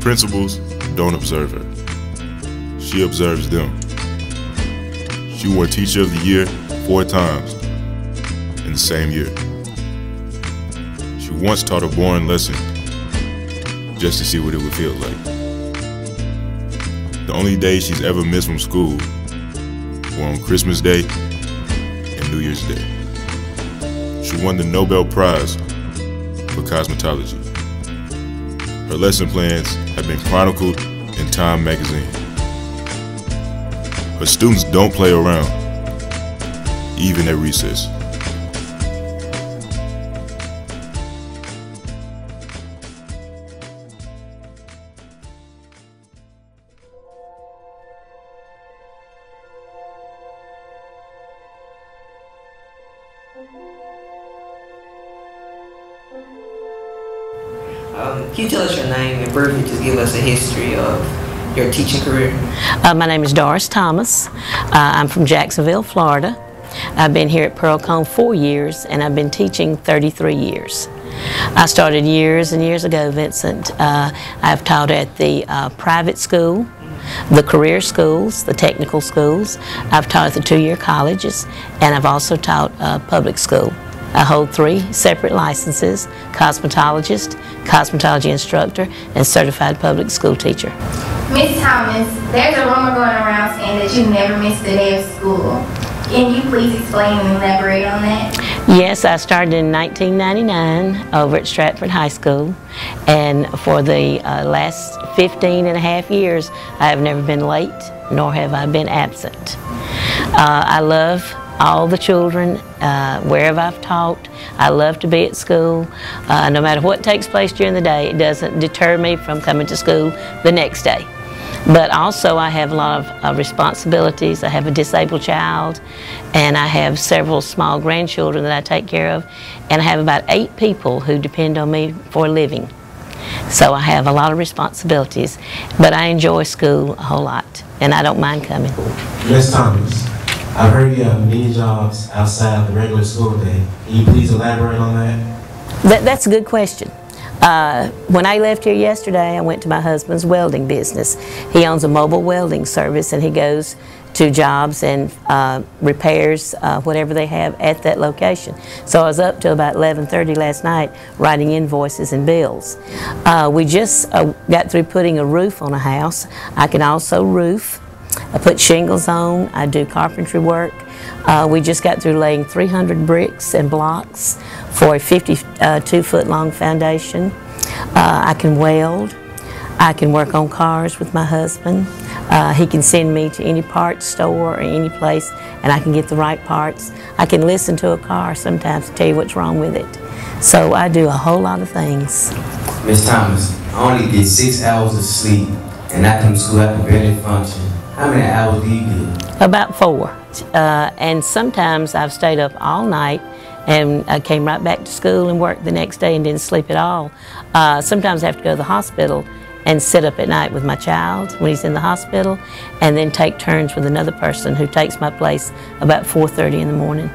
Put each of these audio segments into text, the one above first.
principals don't observe her. She observes them. She won Teacher of the Year four times in the same year. She once taught a boring lesson just to see what it would feel like. The only days she's ever missed from school were on Christmas Day and New Year's Day. She won the Nobel Prize for cosmetology. Her lesson plans have been chronicled in Time magazine. Her students don't play around, even at recess. Can you tell us your name and briefly just give us a history of your teaching career? Uh, my name is Doris Thomas. Uh, I'm from Jacksonville, Florida. I've been here at Pearl-Cohn four years and I've been teaching 33 years. I started years and years ago, Vincent. Uh, I've taught at the uh, private school, the career schools, the technical schools. I've taught at the two-year colleges and I've also taught public school. I hold three separate licenses, cosmetologist, cosmetology instructor, and certified public school teacher. Miss Thomas, there's a rumor going around saying that you never missed a day of school. Can you please explain and elaborate on that? Yes, I started in 1999 over at Stratford High School, and for the uh, last 15 and a half years, I have never been late, nor have I been absent. Uh, I love all the children, uh, wherever I've taught. I love to be at school. Uh, no matter what takes place during the day, it doesn't deter me from coming to school the next day. But also I have a lot of uh, responsibilities. I have a disabled child and I have several small grandchildren that I take care of and I have about eight people who depend on me for a living. So I have a lot of responsibilities, but I enjoy school a whole lot and I don't mind coming. Ms. Thomas, I've heard you have many jobs outside the regular school day. Can you please elaborate on that? That, that's a good question. Uh, when I left here yesterday, I went to my husband's welding business. He owns a mobile welding service and he goes to jobs and uh, repairs uh, whatever they have at that location. So I was up till about 11.30 last night writing invoices and bills. Uh, we just uh, got through putting a roof on a house. I can also roof. I put shingles on. I do carpentry work. Uh, we just got through laying 300 bricks and blocks for a 52 foot long foundation. Uh, I can weld. I can work on cars with my husband. Uh, he can send me to any parts store or any place and I can get the right parts. I can listen to a car sometimes to tell you what's wrong with it. So I do a whole lot of things. Ms. Thomas, I only get six hours of sleep and I come to school I can barely function. How many hours do you get? About four. Uh, and sometimes I've stayed up all night and I came right back to school and worked the next day and didn't sleep at all. Uh, sometimes I have to go to the hospital and sit up at night with my child when he's in the hospital and then take turns with another person who takes my place about 4.30 in the morning.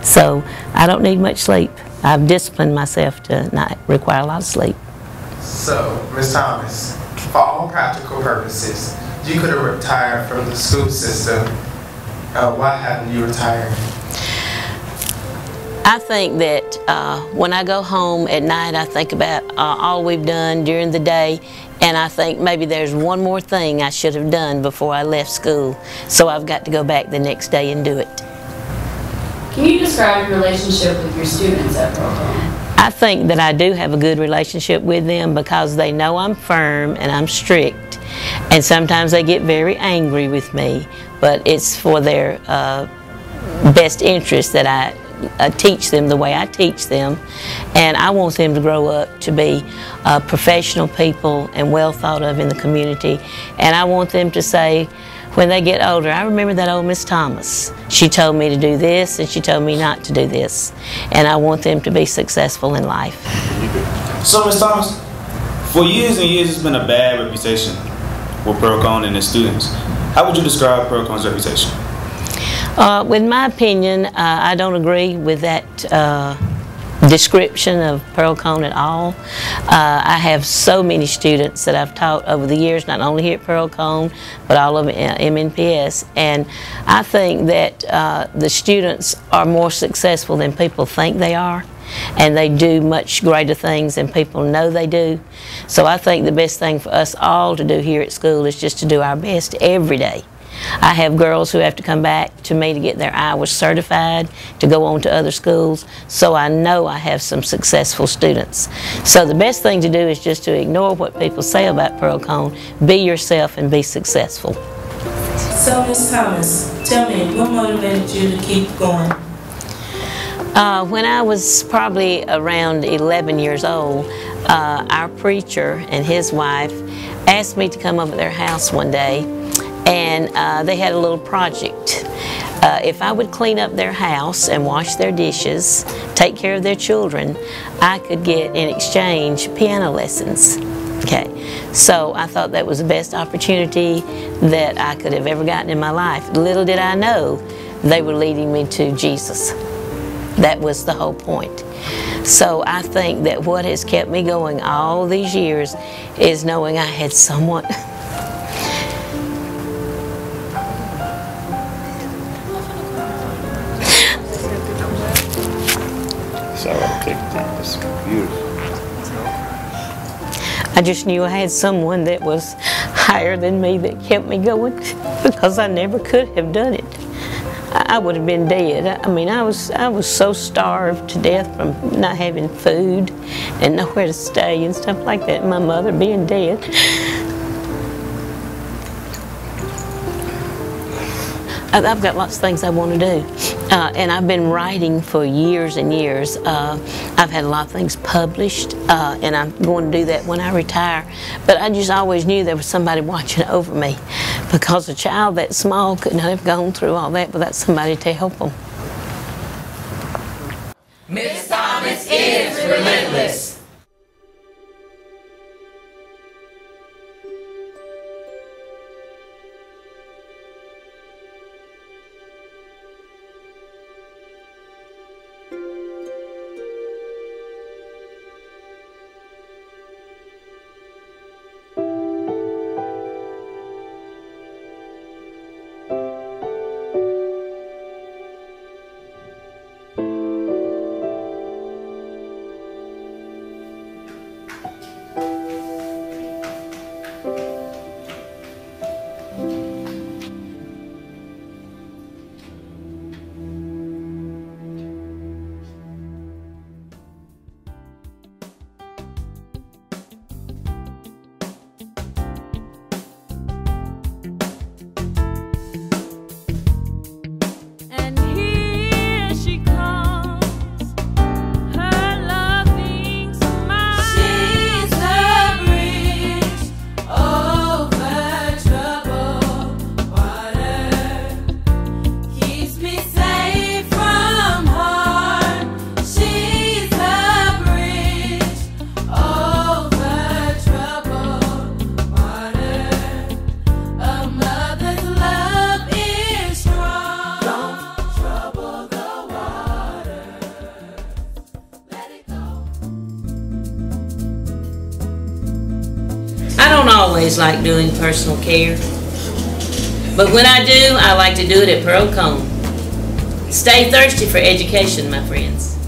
So I don't need much sleep. I've disciplined myself to not require a lot of sleep. So, Ms. Thomas, for all practical purposes, you could have retired from the school system. Uh, why haven't you retired? I think that uh, when I go home at night, I think about uh, all we've done during the day, and I think maybe there's one more thing I should have done before I left school. So I've got to go back the next day and do it. Can you describe your relationship with your students at Pearl-Cohn? I think that I do have a good relationship with them because they know I'm firm and I'm strict. And sometimes they get very angry with me, but it's for their uh, best interest that I uh, teach them the way I teach them. And I want them to grow up to be uh, professional people and well thought of in the community. And I want them to say, when they get older, I remember that old Miss Thomas. She told me to do this and she told me not to do this. And I want them to be successful in life. So, Miss Thomas, for years and years, it's been a bad reputation with Pearl-Cohn and its students. How would you describe Pearl-Cohn's reputation? Uh, with my opinion, uh, I don't agree with that uh, description of Pearl-Cohn at all. Uh, I have so many students that I've taught over the years, not only here at Pearl-Cohn, but all of MNPS. And I think that uh, the students are more successful than people think they are. And they do much greater things than people know they do. So I think the best thing for us all to do here at school is just to do our best every day. I have girls who have to come back to me to get their IWIS certified to go on to other schools, so I know I have some successful students. So the best thing to do is just to ignore what people say about Pearl-Cohn, be yourself and be successful. So Ms. Thomas, tell me, what motivated you to keep going? Uh, when I was probably around 11 years old, uh, our preacher and his wife asked me to come over to their house one day and uh, they had a little project. Uh, if I would clean up their house and wash their dishes, take care of their children, I could get in exchange piano lessons. Okay, so I thought that was the best opportunity that I could have ever gotten in my life. Little did I know they were leading me to Jesus. That was the whole point. So I think that what has kept me going all these years is knowing I had someone I just knew I had someone that was higher than me that kept me going because I never could have done it. I would have been dead. I mean, I was I was so starved to death from not having food and nowhere to stay and stuff like that. My mother being dead. I've got lots of things I want to do. Uh, and I've been writing for years and years. Uh, I've had a lot of things published, uh, and I'm going to do that when I retire. But I just always knew there was somebody watching over me because a child that small could not have gone through all that without somebody to help them. Miss Thomas is relentless. Always like doing personal care. But when I do, I like to do it at Pearl-Cohn. Stay thirsty for education, my friends.